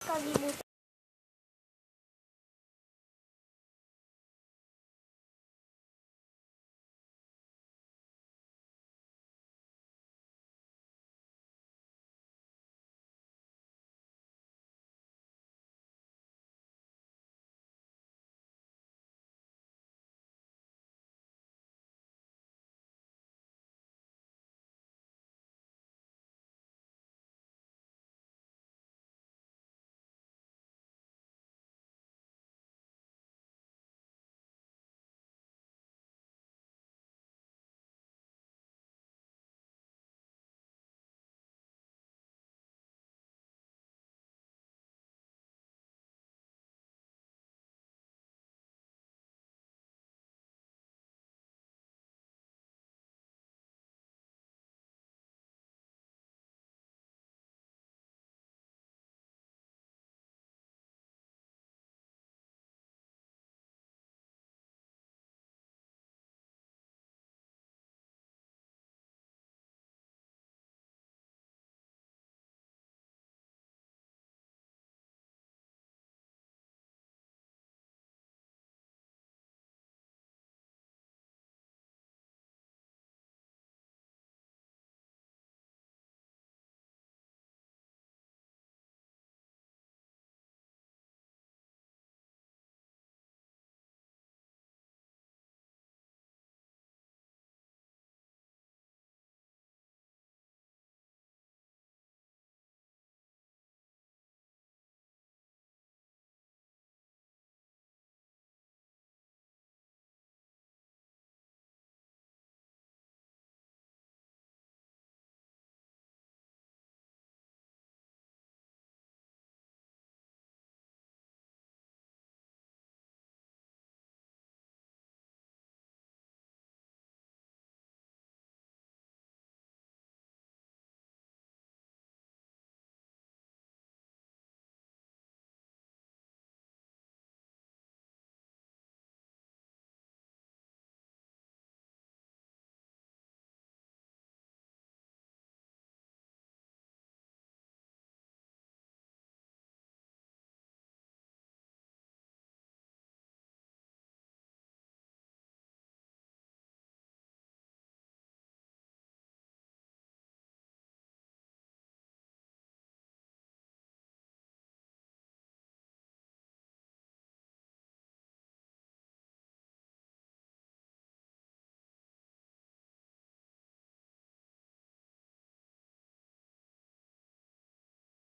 Tá kalimutan.